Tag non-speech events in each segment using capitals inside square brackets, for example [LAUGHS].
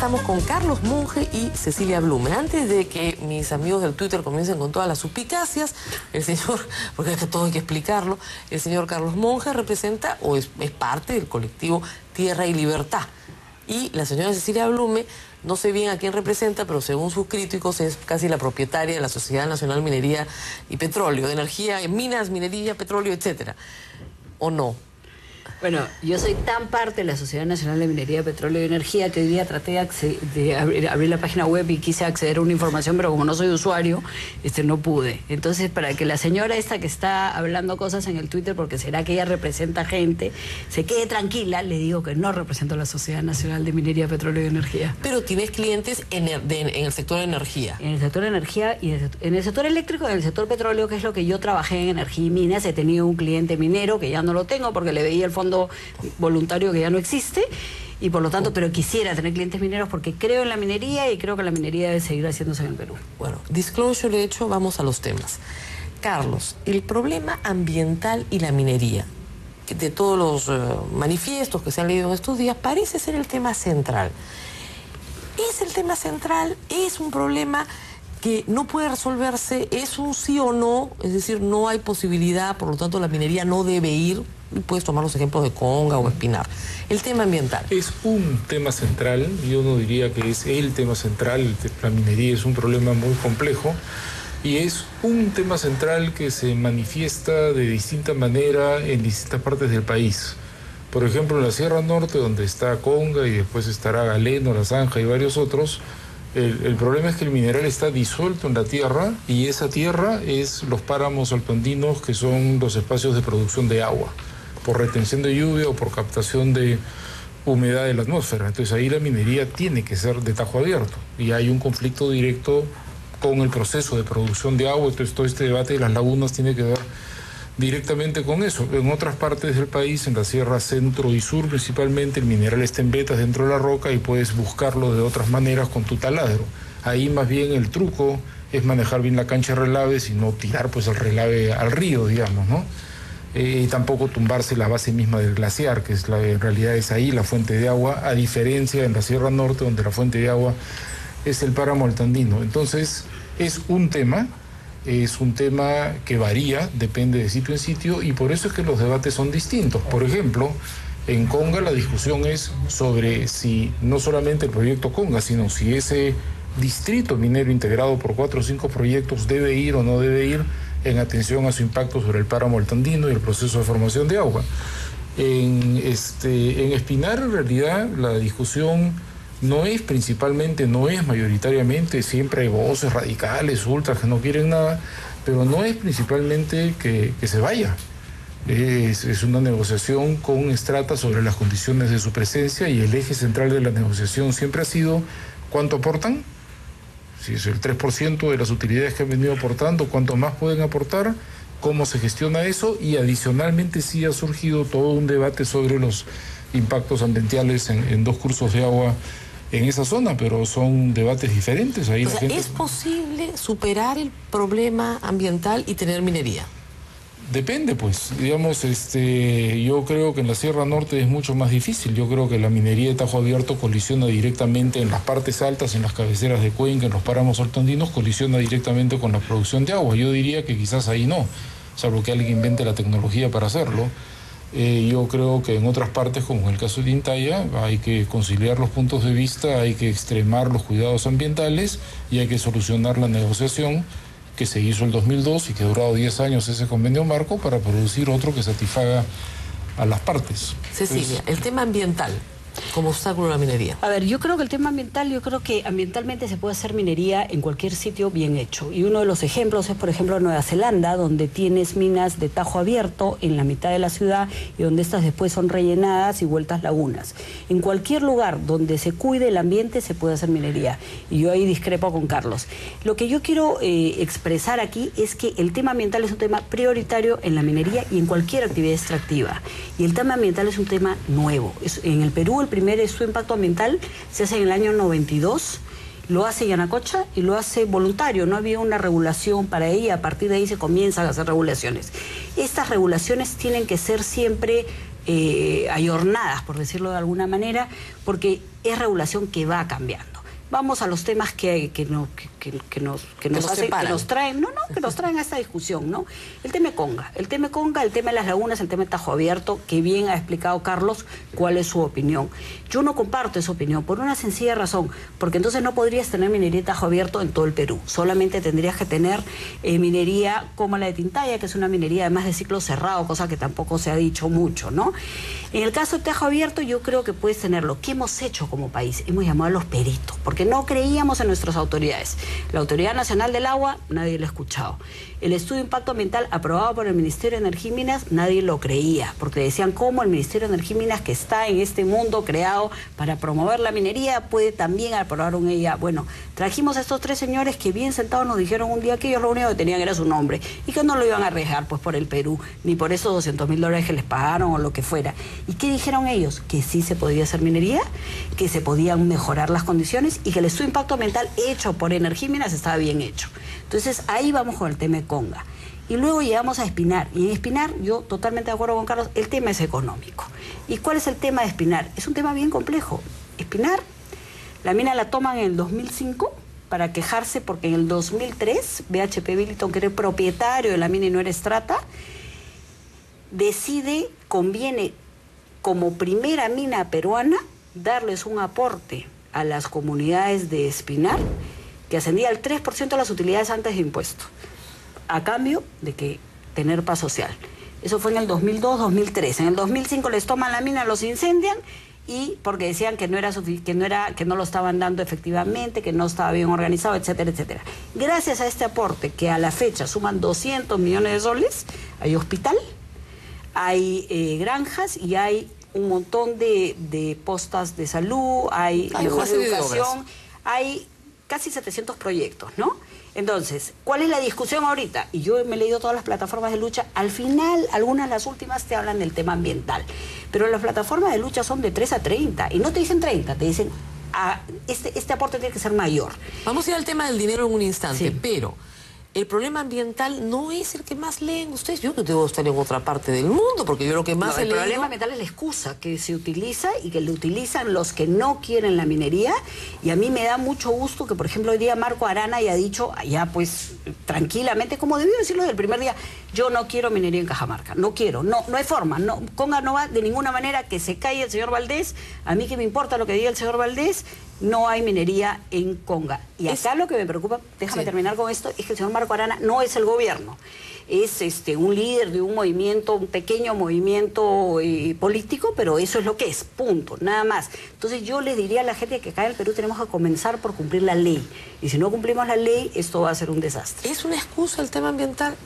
estamos con Carlos Monge y Cecilia Blume. Antes de que mis amigos del Twitter comiencen con todas las suspicacias, el señor, [LAUGHS] porque es todo hay que explicarlo, el señor Carlos Monge representa o es, parte del colectivo Tierra y Libertad. Y la señora Cecilia Blume, no sé bien a quién representa, pero según sus críticos es casi la propietaria de la Sociedad Nacional Minería y Petróleo, de energía, minas, minería, petróleo, etcétera. ¿O no? Bueno, yo soy tan parte de la Sociedad Nacional de Minería, Petróleo y Energía que hoy día traté de, abrir, la página web y quise acceder a una información, pero como no soy usuario, este, no pude. Entonces, para que la señora esta que está hablando cosas en el Twitter, porque será que ella representa gente, se quede tranquila, le digo que no represento a la Sociedad Nacional de Minería, Petróleo y Energía. Pero tienes clientes en el, en el sector de energía. En el sector de energía y en el sector eléctrico y en el sector petróleo, que es lo que yo trabajé en energía y minas, he tenido un cliente minero que ya no lo tengo porque le veía el fondo voluntario que ya no existe y por lo tanto, pero quisiera tener clientes mineros porque creo en la minería y creo que la minería debe seguir haciéndose en el Perú. Bueno, disclosure hecho, vamos a los temas. Carlos, el problema ambiental y la minería, de todos los eh, manifiestos que se han leído en estos días, parece ser el tema central. Es el tema central, es un problema que no puede resolverse, es un sí o no, es decir, no hay posibilidad, por lo tanto la minería no debe ir puedes tomar los ejemplos de Conga o Espinar. El tema ambiental. Es un tema central, yo no diría que es el tema central, la minería es un problema muy complejo y es un tema central que se manifiesta de distinta manera en distintas partes del país. Por ejemplo, en la Sierra Norte, donde está Conga y después estará Galeno, La Zanja y varios otros, el, problema es que el mineral está disuelto en la tierra y esa tierra es los páramos alpandinos que son los espacios de producción de agua por retención de lluvia o por captación de humedad de la atmósfera. Entonces ahí la minería tiene que ser de tajo abierto y hay un conflicto directo con el proceso de producción de agua. Entonces todo este debate de las lagunas tiene que ver directamente con eso. En otras partes del país, en la sierra centro y sur principalmente, el mineral está en vetas dentro de la roca y puedes buscarlo de otras maneras con tu taladro. Ahí más bien el truco es manejar bien la cancha de relaves y no tirar pues el relave al río, digamos, ¿no? Eh, y tampoco tumbarse la base misma del glaciar, que es en realidad es ahí la fuente de agua, a diferencia en la Sierra Norte, donde la fuente de agua es el páramo altandino. Entonces, es un tema, es un tema que varía, depende de sitio en sitio, y por eso es que los debates son distintos. Por ejemplo, en Conga la discusión es sobre si no solamente el proyecto Conga, sino si ese distrito minero integrado por cuatro o cinco proyectos debe ir o no debe ir en atención a su impacto sobre el páramo altandino y el proceso de formación de agua. En, este, en Espinar, en realidad, la discusión no es principalmente, no es mayoritariamente, siempre hay voces radicales, ultras que no quieren nada, pero no es principalmente que, que se vaya. Es, es, una negociación con Estrata sobre las condiciones de su presencia y el eje central de la negociación siempre ha sido cuánto aportan, si es el 3% de las utilidades que han venido aportando, cuánto más pueden aportar, cómo se gestiona eso y adicionalmente sí ha surgido todo un debate sobre los impactos ambientales en, dos cursos de agua en esa zona, pero son debates diferentes. Ahí ¿Es posible superar el problema ambiental y tener minería? Depende, pues, digamos, este, yo creo que en la Sierra Norte es mucho más difícil. Yo creo que la minería de Tajo Abierto colisiona directamente en las partes altas, en las cabeceras de Cuenca, en los páramos altandinos, colisiona directamente con la producción de agua. Yo diría que quizás ahí no, salvo que alguien invente la tecnología para hacerlo. Eh, yo creo que en otras partes, como en el caso de Intaya, hay que conciliar los puntos de vista, hay que extremar los cuidados ambientales y hay que solucionar la negociación que se hizo el 2002 y que ha durado 10 años ese convenio marco para producir otro que satisfaga a las partes. Cecilia, el tema ambiental como obstáculo a la minería? A ver, yo creo que el tema ambiental, yo creo que ambientalmente se puede hacer minería en cualquier sitio bien hecho. Y uno de los ejemplos es, por ejemplo, Nueva Zelanda, donde tienes minas de tajo abierto en la mitad de la ciudad y donde estas después son rellenadas y vueltas lagunas. En cualquier lugar donde se cuide el ambiente se puede hacer minería. Y yo ahí discrepo con Carlos. Lo que yo quiero eh, expresar aquí es que el tema ambiental es un tema prioritario en la minería y en cualquier actividad extractiva. Y el tema ambiental es un tema nuevo. en el Perú el primer su impacto ambiental se hace en el año 92 lo hace Yanacocha y lo hace voluntario, no había una regulación para ella, a partir de ahí se comienzan a hacer regulaciones. Estas regulaciones tienen que ser siempre eh, ayornadas, por decirlo de alguna manera, porque es regulación que va cambiando vamos a los temas que, que, no, que, que nos, que nos, hacen, que nos traen, no, no, que nos [LAUGHS] traen a esta discusión, ¿no? El tema Conga, el tema Conga, el tema de las lagunas, el tema de Tajo Abierto, que bien ha explicado Carlos cuál es su opinión. Yo no comparto esa opinión por una sencilla razón, porque entonces no podrías tener minería de Tajo Abierto en todo el Perú, solamente tendrías que tener eh, minería como la de Tintaya, que es una minería además de ciclo cerrado, cosa que tampoco se ha dicho mucho, ¿no? En el caso de Tajo Abierto yo creo que puedes tenerlo. ¿Qué hemos hecho como país? Hemos llamado a los peritos, porque no creíamos en nuestras autoridades. La Autoridad Nacional del Agua, nadie lo ha escuchado. El estudio de impacto ambiental aprobado por el Ministerio de Energía y Minas, nadie lo creía, porque decían cómo el Ministerio de Energía y Minas, que está en este mundo creado para promover la minería, puede también aprobar un ella. Bueno, trajimos a estos tres señores que bien sentados nos dijeron un día que ellos lo único que tenían era su nombre y que no lo iban a arriesgar pues por el Perú, ni por esos 200 mil dólares que les pagaron o lo que fuera. ¿Y qué dijeron ellos? Que sí se podía hacer minería, que se podían mejorar las condiciones y que el estudio de impacto ambiental hecho por Energía y Minas estaba bien hecho. Entonces ahí vamos con el tema de Y luego llegamos a Espinar. Y en Espinar, yo totalmente de acuerdo con Carlos, el tema es económico. ¿Y cuál es el tema de Espinar? Es un tema bien complejo. Espinar, la mina la toman en el 2005 para quejarse porque en el 2003 BHP Billiton, que era propietario de la mina y no era estrata, decide, conviene como primera mina peruana darles un aporte a las comunidades de Espinar que ascendía al 3% de las utilidades antes de impuestos, a cambio de que tener paz social. Eso fue en el 2002-2003. En el 2005 les toman la mina, los incendian y porque decían que no era que no era que no lo estaban dando efectivamente, que no estaba bien organizado, etcétera, etcétera. Gracias a este aporte que a la fecha suman 200 millones de soles, hay hospital, hay eh, granjas y hay un montón de, postas de salud, hay, hay educación, hay casi 700 proyectos, ¿no? Entonces, ¿cuál es la discusión ahorita? Y yo me he leído todas las plataformas de lucha. Al final, algunas de las últimas te hablan del tema ambiental. Pero las plataformas de lucha son de 3 a 30. Y no te dicen 30, te dicen, ah, este, este aporte tiene que ser mayor. Vamos a ir al tema del dinero en un instante, pero el problema ambiental no es el que más leen ustedes. Yo no debo estar en otra parte del mundo, porque yo lo que más no, El problema ambiental es la excusa que se utiliza y que le utilizan los que no quieren la minería. Y a mí me da mucho gusto que, por ejemplo, hoy día Marco Arana haya dicho, ya pues tranquilamente, como debió decirlo desde el primer día, yo no quiero minería en Cajamarca, no quiero, no, no hay forma, no, Conga no va de ninguna manera que se caiga el señor Valdés, a mí que me importa lo que diga el señor Valdés, no hay minería en Conga. Y acá lo que me preocupa, déjame terminar con esto, es que el señor Marco Arana no es el gobierno, es este un líder de un movimiento, un pequeño movimiento eh, político, pero eso es lo que es, punto, nada más. Entonces yo les diría a la gente que acá en el Perú tenemos que comenzar por cumplir la ley. Y si no cumplimos la ley, esto va a ser un desastre. ¿Es una excusa el tema ambiental?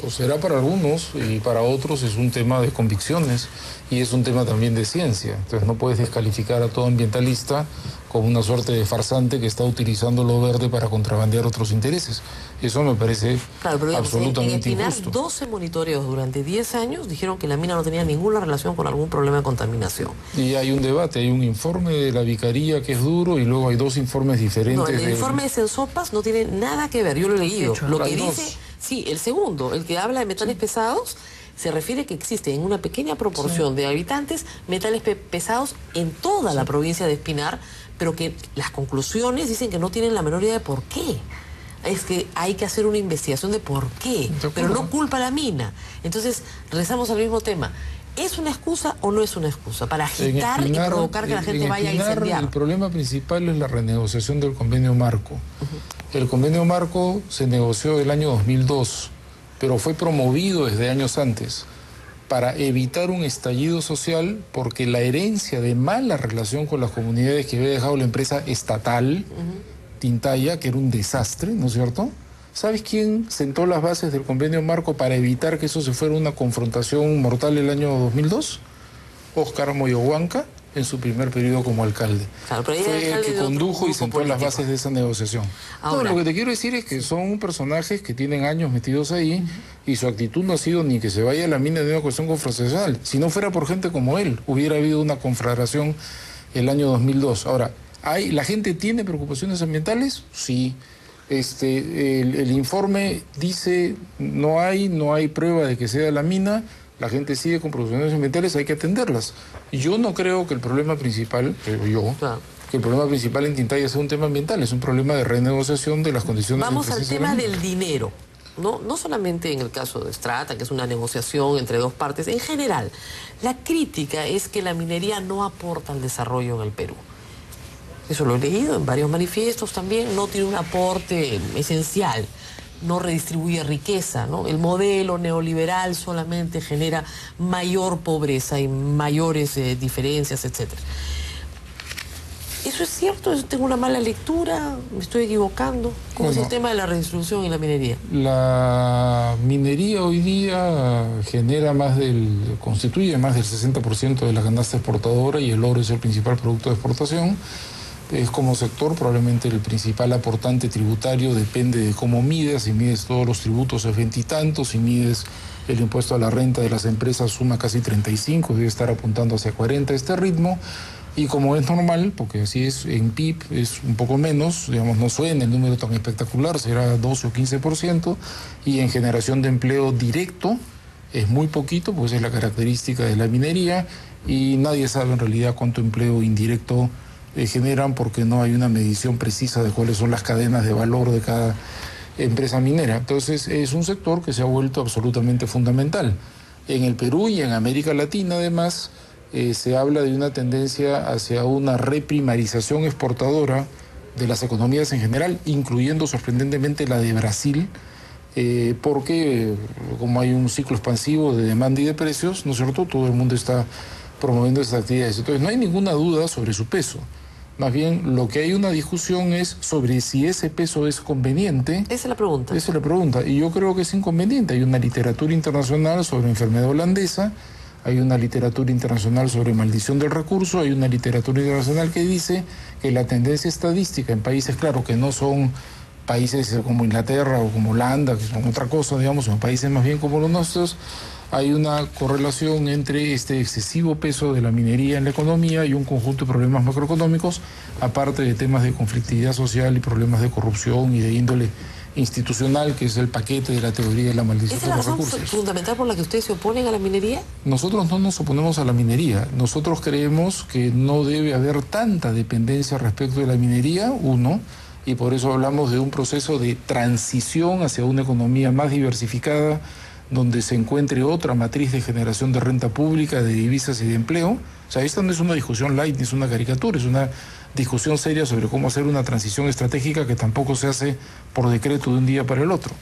Pues será para algunos y para otros es un tema de convicciones y es un tema también de ciencia. Entonces no puedes descalificar a todo ambientalista como una suerte de farsante que está utilizando lo verde para contrabandear otros intereses. Eso me parece absolutamente en, injusto. 12 monitoreos durante 10 años dijeron que la mina no tenía ninguna relación con algún problema de contaminación. Y hay un debate, hay un informe de la vicaría que es duro y luego hay dos informes diferentes. No, el informe de Sensopas no tiene nada que ver, yo lo he leído. lo que dice... Sí, el segundo, el que habla de metales pesados, se refiere que existe en una pequeña proporción de habitantes metales pesados en toda la provincia de Espinar, pero que las conclusiones dicen que no tienen la menor idea de por qué. Es que hay que hacer una investigación de por qué, pero no culpa a la mina. Entonces, regresamos al mismo tema. ¿Es una excusa o no es una excusa para agitar y provocar que la gente vaya a incendiar? El problema principal es la renegociación del convenio marco. El convenio marco se negoció el año 2002, pero fue promovido desde años antes para evitar un estallido social porque la herencia de mala relación con las comunidades que había dejado la empresa estatal, Tintaya, que era un desastre, ¿no es cierto? ¿Sabes quién sentó las bases del convenio marco para evitar que eso se fuera una confrontación mortal el año 2002? Óscar Moyohuanca en su primer periodo como alcalde. Fue el que condujo y sentó las bases de esa negociación. lo que te quiero decir es que son personajes que tienen años metidos ahí y su actitud no ha sido ni que se vaya a la mina de una cuestión confrontacional. Si no fuera por gente como él, hubiera habido una conflagración el año 2002. Ahora, ¿hay, ¿la gente tiene preocupaciones ambientales? Sí. Este, el, informe dice no hay, no hay prueba de que sea la mina, la gente sigue con producciones ambientales, hay que atenderlas. Yo no creo que el problema principal, creo yo, que el problema principal en Tintaya sea un tema ambiental, es un problema de renegociación de las condiciones Vamos al tema del dinero. ¿no? no solamente en el caso de Strata, que es una negociación entre dos partes, en general, la crítica es que la minería no aporta al desarrollo en el Perú. Eso lo he leído en varios manifiestos también, no tiene un aporte esencial no redistribuye riqueza, ¿no? El modelo neoliberal solamente genera mayor pobreza y mayores eh, diferencias, etcétera. ¿Eso es cierto? ¿Tengo una mala lectura? ¿Me estoy equivocando? ¿Cómo es el tema de la redistribución y la minería? La minería hoy día genera más del, constituye más del 60% de la canasta exportadora y el oro es el principal producto de exportación es como sector probablemente el principal aportante tributario, depende de cómo mides, si mides todos los tributos es veintitantos, si mides el impuesto a la renta de las empresas suma casi 35, debe estar apuntando hacia 40 este ritmo. Y como es normal, porque así es, en PIB es un poco menos, digamos, no suena el número tan espectacular, será 12 o 15%, y en generación de empleo directo es muy poquito, pues es la característica de la minería, y nadie sabe en realidad cuánto empleo indirecto generan porque no hay una medición precisa de cuáles son las cadenas de valor de cada empresa minera. Entonces es un sector que se ha vuelto absolutamente fundamental. En el Perú y en América Latina además eh, se habla de una tendencia hacia una reprimarización exportadora de las economías en general, incluyendo sorprendentemente la de Brasil, eh, porque como hay un ciclo expansivo de demanda y de precios, ¿no es cierto? Todo el mundo está promoviendo esas actividades. Entonces no hay ninguna duda sobre su peso. Más bien, lo que hay una discusión es sobre si ese peso es conveniente. Esa es la pregunta. Esa es la pregunta. Y yo creo que es inconveniente. Hay una literatura internacional sobre enfermedad holandesa, hay una literatura internacional sobre maldición del recurso, hay una literatura internacional que dice que la tendencia estadística en países, claro, que no son países como Inglaterra o como Holanda, que son otra cosa, digamos, son países más bien como los nuestros, hay una correlación entre este excesivo peso de la minería en la economía y un conjunto de problemas macroeconómicos, aparte de temas de conflictividad social y problemas de corrupción y de índole institucional, que es el paquete de la teoría de la maldición de los recursos. ¿Es fundamental por la que ustedes se oponen a la minería? Nosotros no nos oponemos a la minería. Nosotros creemos que no debe haber tanta dependencia respecto de la minería, uno, y por eso hablamos de un proceso de transición hacia una economía más diversificada, donde se encuentre otra matriz de generación de renta pública, de divisas y de empleo. O sea, esta no es una discusión light ni es una caricatura, es una discusión seria sobre cómo hacer una transición estratégica que tampoco se hace por decreto de un día para el otro.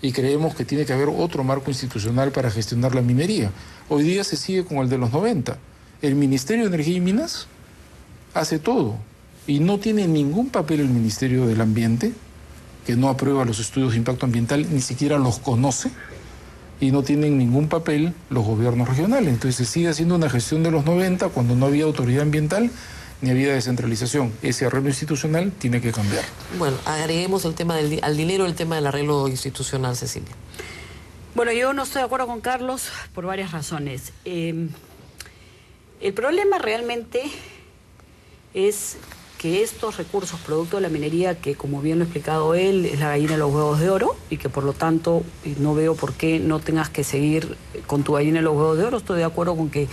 Y creemos que tiene que haber otro marco institucional para gestionar la minería. Hoy día se sigue con el de los 90. El Ministerio de Energía y Minas hace todo y no tiene ningún papel el Ministerio del Ambiente, que no aprueba los estudios de impacto ambiental, ni siquiera los conoce y no tienen ningún papel los gobiernos regionales. Entonces se sigue haciendo una gestión de los 90 cuando no había autoridad ambiental ni había descentralización. Ese arreglo institucional tiene que cambiar. Bueno, agreguemos el tema del al dinero, el tema del arreglo institucional, Cecilia. Bueno, yo no estoy de acuerdo con Carlos por varias razones. Em, el problema realmente es que estos recursos, producto de la minería, que como bien lo ha explicado él, es la gallina de los huevos de oro, y que por lo tanto eh, no veo por qué no tengas que seguir con tu gallina de los huevos de oro, estoy de acuerdo con que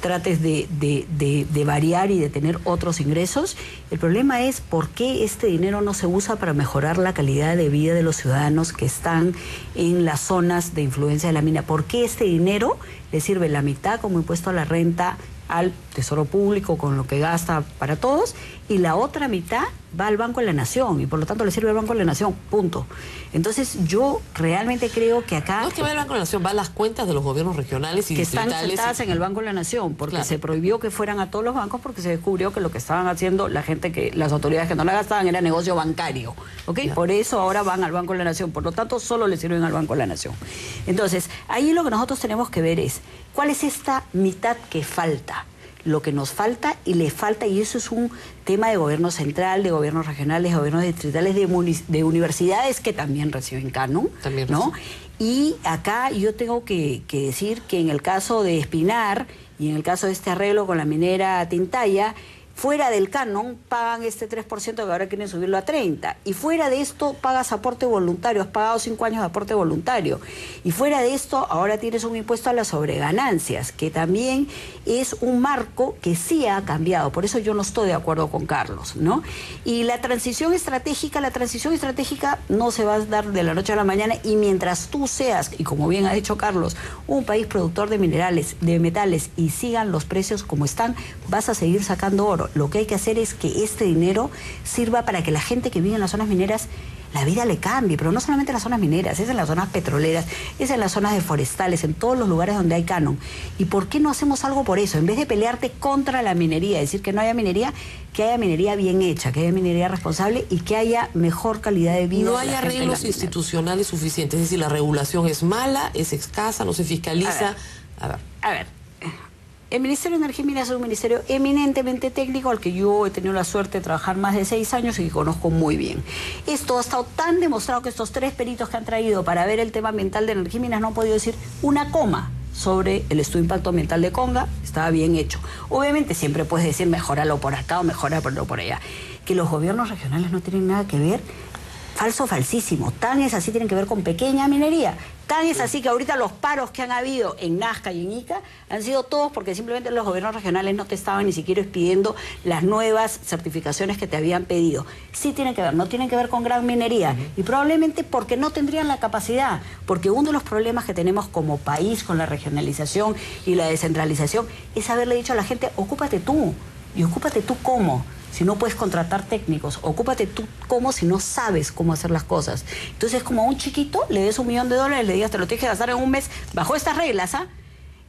trates de, de, variar y de tener otros ingresos. El problema es por qué este dinero no se usa para mejorar la calidad de vida de los ciudadanos que están en las zonas de influencia de la mina. ¿Por qué este dinero le sirve la mitad como impuesto a la renta al Tesoro Público con lo que gasta para todos y la otra mitad va al Banco de la Nación y por lo tanto le sirve al Banco de la Nación, punto. Entonces yo realmente creo que acá... No es que va al Banco de la Nación, va a las cuentas de los gobiernos regionales y que están sentadas en el Banco de la Nación, porque se prohibió que fueran a todos los bancos porque se descubrió que lo que estaban haciendo la gente que, las autoridades que no la gastaban era negocio bancario, ¿ok? Por eso ahora van al Banco de la Nación, por lo tanto solo le sirven al Banco de la Nación. Entonces, ahí lo que nosotros tenemos que ver es, ¿cuál es esta mitad que falta? Lo que nos falta y le falta, y eso es un tema de gobierno central, de gobiernos regionales, de gobiernos distritales, de, universidades que también reciben canon, también ¿no? Y acá yo tengo que, decir que en el caso de Espinar y en el caso de este arreglo con la minera Tintaya, Fuera del canon pagan este 3% que ahora quieren subirlo a 30. Y fuera de esto pagas aporte voluntario, has pagado 5 años de aporte voluntario. Y fuera de esto ahora tienes un impuesto a las sobreganancias, que también es un marco que sí ha cambiado. Por eso yo no estoy de acuerdo con Carlos, ¿no? Y la transición estratégica, la transición estratégica no se va a dar de la noche a la mañana y mientras tú seas, y como bien ha dicho Carlos, un país productor de minerales, de metales y sigan los precios como están, vas a seguir sacando oro. Lo que hay que hacer es que este dinero sirva para que la gente que vive en las zonas mineras la vida le cambie, pero no solamente en las zonas mineras, es en las zonas petroleras, es en las zonas de forestales, en todos los lugares donde hay canon. ¿Y por qué no hacemos algo por eso? En vez de pelearte contra la minería, decir que no haya minería, que haya minería bien hecha, que haya minería responsable y que haya mejor calidad de vida. No hay arreglos institucionales suficientes, es decir, la regulación es mala, es escasa, no se fiscaliza. A ver, a ver el Ministerio de Energía y Minas es un ministerio eminentemente técnico al que yo he tenido la suerte de trabajar más de seis años y que conozco muy bien. Esto ha estado tan demostrado que estos tres peritos que han traído para ver el tema ambiental de Energía y Minas no han podido decir una coma sobre el estudio de impacto ambiental de Conga, estaba bien hecho. Obviamente siempre puedes decir mejoralo por acá o mejoralo por allá. Que los gobiernos regionales no tienen nada que ver falso, falsísimo. Tan es así, tienen que ver con pequeña minería. Tan es así que ahorita los paros que han habido en Nazca y en Ica han sido todos porque simplemente los gobiernos regionales no te estaban ni siquiera pidiendo las nuevas certificaciones que te habían pedido. Sí tienen que ver, no tienen que ver con gran minería y probablemente porque no tendrían la capacidad, porque uno de los problemas que tenemos como país con la regionalización y la descentralización es haberle dicho a la gente, ocúpate tú. ¿Y ocúpate tú cómo? Si no puedes contratar técnicos? Ocúpate tú cómo si no sabes cómo hacer las cosas. Entonces, como a un chiquito le des un millón de dólares, le digas, te lo tienes que gastar en un mes bajo estas reglas, ¿ah?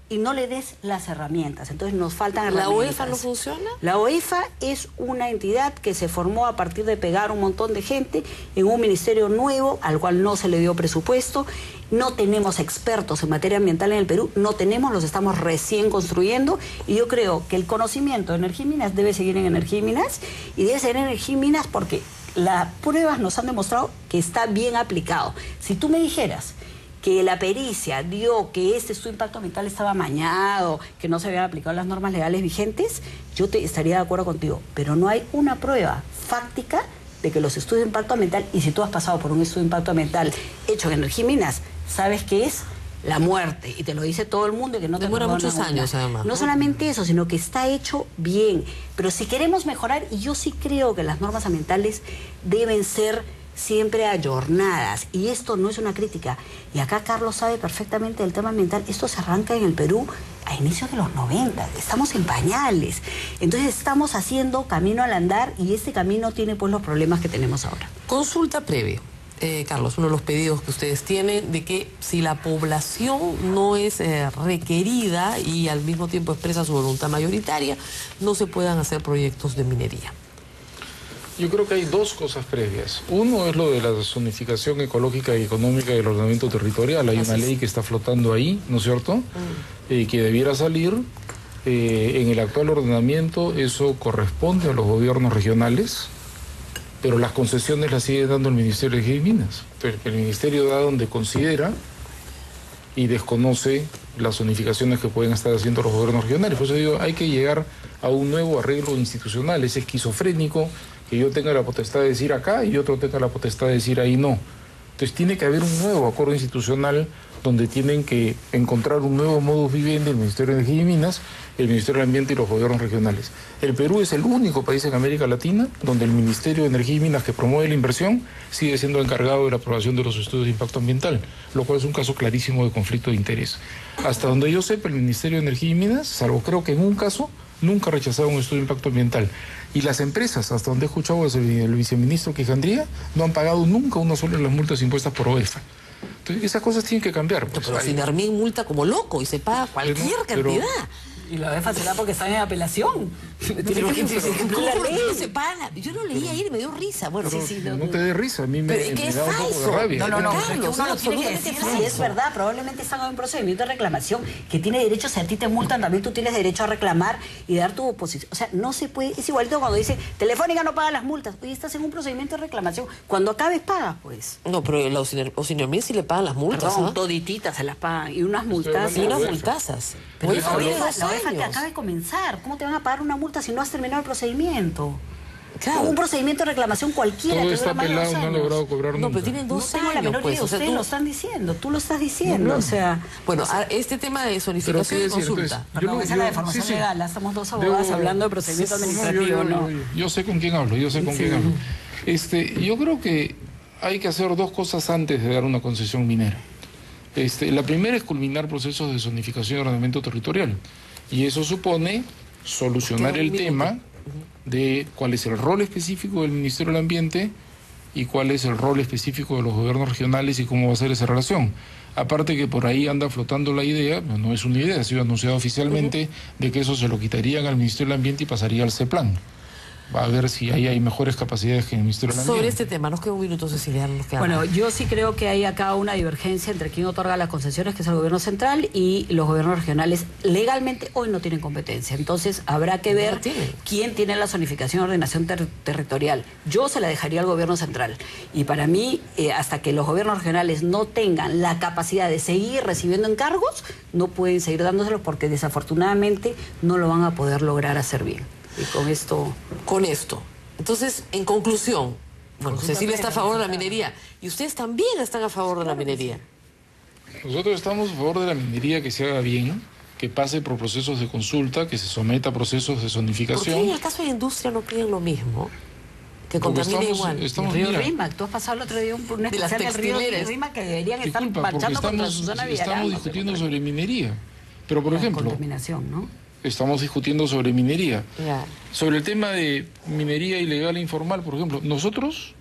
y no le des las herramientas. Entonces nos faltan herramientas. ¿La UEFA no funciona? La UEFA es una entidad que se formó a partir de pegar un montón de gente en un ministerio nuevo al cual no se le dio presupuesto. No tenemos expertos en materia ambiental en el Perú, no tenemos, los estamos recién construyendo y yo creo que el conocimiento de Energía Minas debe seguir en Energía y Minas y debe ser en Energía Minas porque las pruebas nos han demostrado que está bien aplicado. Si tú me dijeras que la pericia dio que este de impacto ambiental estaba mañado, que no se habían aplicado las normas legales vigentes, yo te estaría de acuerdo contigo. Pero no hay una prueba fáctica de que los estudios de impacto ambiental, y si tú has pasado por un estudio de impacto ambiental hecho en Energía Minas, sabes qué es la muerte, y te lo dice todo el mundo y que no te Demora muchos años además. No solamente eso, sino que está hecho bien. Pero si queremos mejorar, y yo sí creo que las normas ambientales deben ser siempre a jornadas. Y esto no es una crítica. Y acá Carlos sabe perfectamente del tema ambiental. Esto se arranca en el Perú a inicios de los 90. Estamos en pañales. Entonces estamos haciendo camino al andar y este camino tiene pues los problemas que tenemos ahora. Consulta previa. Eh, Carlos, uno de los pedidos que ustedes tienen de que si la población no es eh, requerida y al mismo tiempo expresa su voluntad mayoritaria, no se puedan hacer proyectos de minería. Yo creo que hay dos cosas previas. Uno es lo de la zonificación ecológica y económica del ordenamiento territorial. Hay una ley que está flotando ahí, ¿no es cierto? Mm. Eh, que debiera salir. En el actual ordenamiento eso corresponde a los gobiernos regionales, pero las concesiones las sigue dando el Ministerio de Minas. El Ministerio da donde considera y desconoce las zonificaciones que pueden estar haciendo los gobiernos regionales. Por eso digo, hay que llegar a un nuevo arreglo institucional. Es esquizofrénico que yo tenga la potestad de decir acá y otro tenga la potestad de decir ahí no. Entonces tiene que haber un nuevo acuerdo institucional donde tienen que encontrar un nuevo modus vivendi el Ministerio de Energía y Minas, el Ministerio del Ambiente y los gobiernos regionales. El Perú es el único país en América Latina donde el Ministerio de Energía y Minas que promueve la inversión sigue siendo encargado de la aprobación de los estudios de impacto ambiental, lo cual es un caso clarísimo de conflicto de interés. Hasta donde yo sepa, el Ministerio de Energía y Minas, salvo creo que en un caso, nunca ha rechazado un estudio de impacto ambiental. Y las empresas, hasta donde he escuchado el viceministro Quijandría, no han pagado nunca una sola de las multas impuestas por OEFA. Entonces, esas cosas tienen que cambiar. Pues, pero Sinarmín multa como loco y se paga cualquier cantidad. Y la OEFA será porque están en apelación. Pero, se paga? Yo no leí ahí, me dio risa. Bueno, sí, sí, no, te dé risa, a mí me, da un poco de rabia. No, no, no, Carlos, uno lo tiene que decir si es verdad. Probablemente están en un procedimiento de reclamación que tiene derecho, si a ti te multan, también tú tienes derecho a reclamar y dar tu oposición. O sea, no se puede, es igualito cuando dice, Telefónica no paga las multas. Oye, estás en un procedimiento de reclamación. Cuando acabes, paga, pues. No, pero los Osinermín sí le pagan las multas. No, todititas se las pagan. Y unas multas. Y unas multasas. Pero la que acaba de comenzar. ¿Cómo te van a pagar una multa si no has terminado el procedimiento? Claro. Un procedimiento de reclamación cualquiera Todo te está de pelado, no ha logrado cobrar No, nunca. pero tienen No dos la años, menor pues. idea, o sea, ustedes tú- lo están diciendo, tú lo estás diciendo, o sea... Bueno, a- este tema de zonificación cierto, consulta. Perdón, yo- esa es la yo- deformación sí, sí. legal, estamos dos abogadas Debo- hablando de procedimiento Sí, administrativo, yo, yo- ¿no? yo- yo sé con quién hablo, yo sé con Sí. quién hablo. Este, yo creo que hay que hacer dos cosas antes de dar una concesión minera. Este, la primera es culminar procesos de zonificación y ordenamiento territorial. Y eso supone solucionar el tema de cuál es el rol específico del Ministerio del Ambiente y cuál es el rol específico de los gobiernos regionales y cómo va a ser esa relación. Aparte que por ahí anda flotando la idea, no, no es una idea, ha sido anunciado oficialmente, de que eso se lo quitarían al Ministerio del Ambiente y pasaría al CEPLAN. Va a ver si ahí hay mejores capacidades que en el Ministerio del Sobre Ambiente. este tema, nos queda un minuto, Cecilia, nos queda Bueno, nada. yo sí creo que hay acá una divergencia entre quién otorga las concesiones, que es el gobierno central, y los gobiernos regionales legalmente hoy no tienen competencia. Entonces habrá que ver la quién tiene la zonificación y ordenación ter- territorial. Yo se la dejaría al gobierno central. Y para mí, eh, hasta que los gobiernos regionales no tengan la capacidad de seguir recibiendo encargos, no pueden seguir dándoselos porque desafortunadamente no lo van a poder lograr hacer bien. Y con esto... Con esto. Entonces, en conclusión, bueno, Cecilia está a favor de la minería y ustedes también están a favor de la minería. Nosotros estamos a favor de la minería que se haga bien, que pase por procesos de consulta, que se someta a procesos de ¿Por qué en zonificación. el caso de industria no piden lo mismo? Que estamos- igual. estamos- El río tú has pasado el otro día un, un De las especial del río que deberían estar Disculpa, marchando contra estamos, Susana Villarán. estamos discutiendo contra- sobre minería. Pero, por la ejemplo, contaminación, ¿no? Estamos discutiendo sobre minería. Sobre el tema de minería ilegal e informal, por ejemplo, nosotros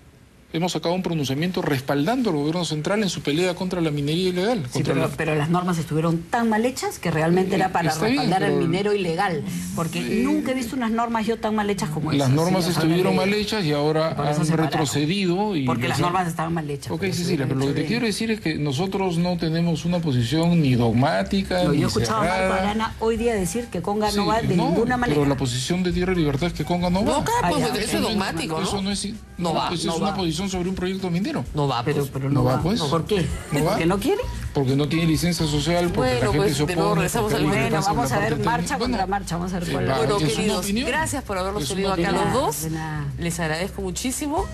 hemos sacado un pronunciamiento respaldando al gobierno central en su pelea contra la minería ilegal. Sí, pero, la- pero las normas estuvieron tan mal hechas que realmente era para Está bien, respaldar al pero- minero ilegal. Porque nunca he visto unas normas yo tan mal hechas como Las esas. normas sí, estuvieron mal hechas y ahora han retrocedido. Y Porque las normas estaban mal hechas. Ok, Cecilia, hubieran pero lo que te bien. quiero decir es que nosotros no tenemos una posición ni dogmática, No, ni yo he escuchado a Marco cerrada. Arana hoy día decir que Conga Sí, no va de no, ninguna manera. Pero la posición de Tierra y Libertad es que Conga no va. No, claro, pues, ya, eso es dogmático, Eso ¿no? no es, No va, pues no es una va. Posición sobre un proyecto minero. No va, Pero, pues. pero No no, va, va. pues. ¿Por qué? No va. ¿Porque no quiere? Porque no tiene licencia social, porque Bueno, la gente pues, se de opone. nuevo regresamos al- Bueno, vamos a ver marcha contra Bueno, marcha, vamos a ver cuál va, Bueno, queridos, gracias por habernos tenido acá los dos. Les agradezco muchísimo.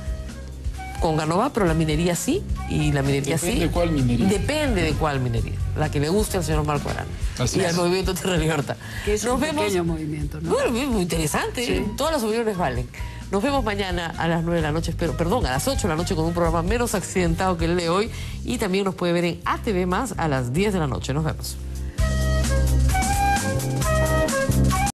Con Ganova, pero la minería sí, y la minería sí. Depende de cuál minería. Depende de cuál minería. La que le guste al señor Marco Arana. Así y es. al movimiento Tierra Libertad. Que es Nos un vemos. pequeño movimiento, ¿no? Bueno, bien, muy interesante. Todas las opiniones valen. Nos vemos mañana a las 9 de la noche, espero, perdón, a las 8 de la noche con un programa menos accidentado que el de hoy. Y también nos puede ver en ATV más a las 10 de la noche. Nos vemos.